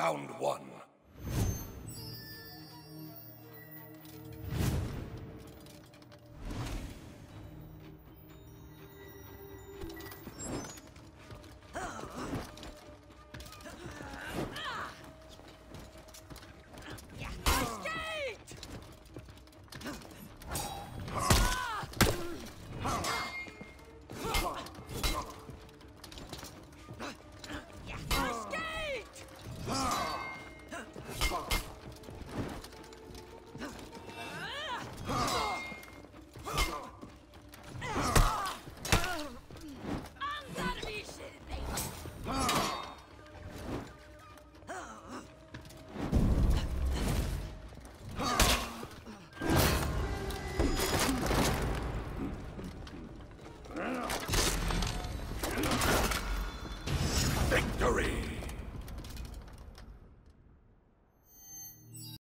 Round one. Come on.